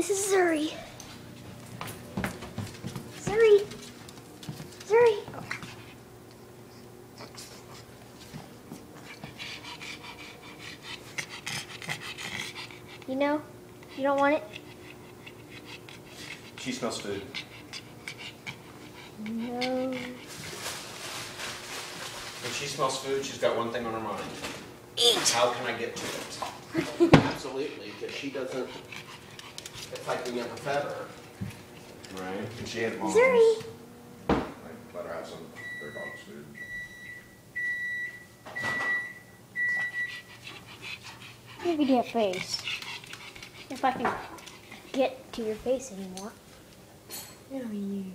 This is Zuri. Zuri. Zuri. You know, you don't want it? She smells food. No. When she smells food, she's got one thing on her mind. Eat. How can I get to it? Absolutely, because she doesn't, it's like we never fed her. Right? And she had moms. Zuri. Like, let her have some of their dog's food. Maybe to your face. If I can get to your face anymore. No, you.